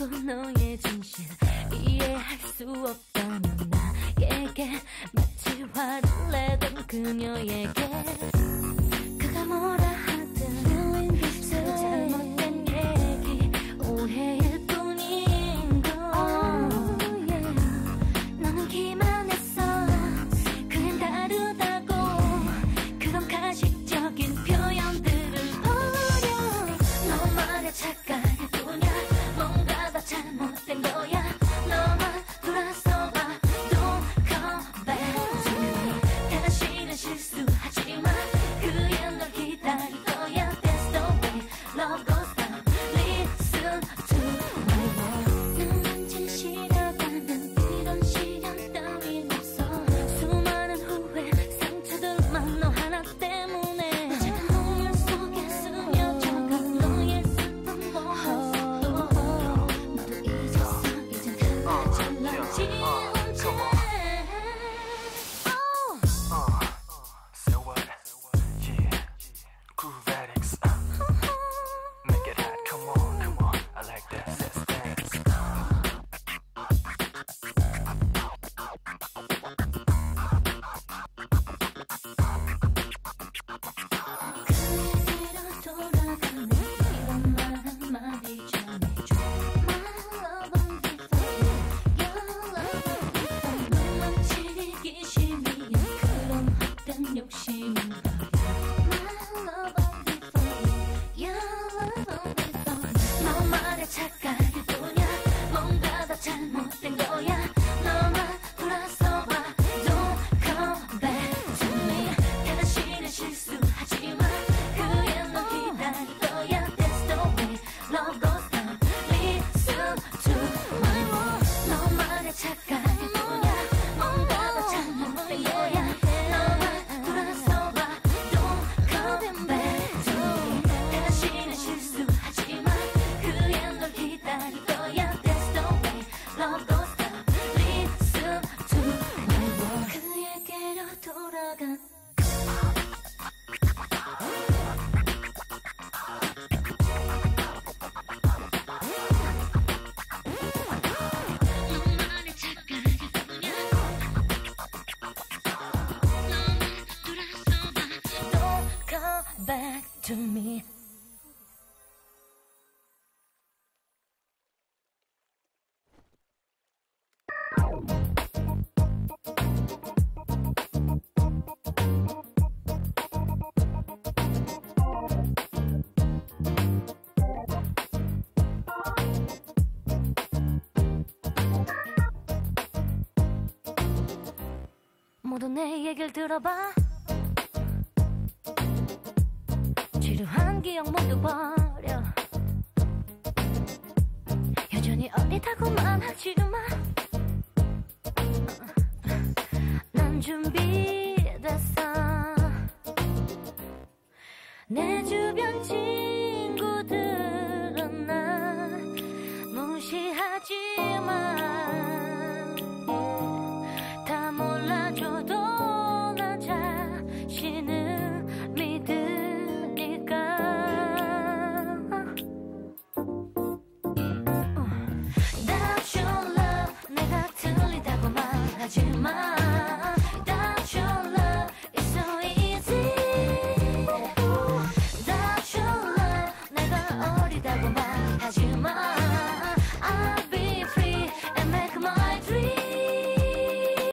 자꾸 너의 진실 이해할 수 없다면 나에게 마치 화를 내던 그녀에게 back to me. 모두 내 얘기를 들어봐 기억 모두 버려. 여전히 어리다고만 하지만 my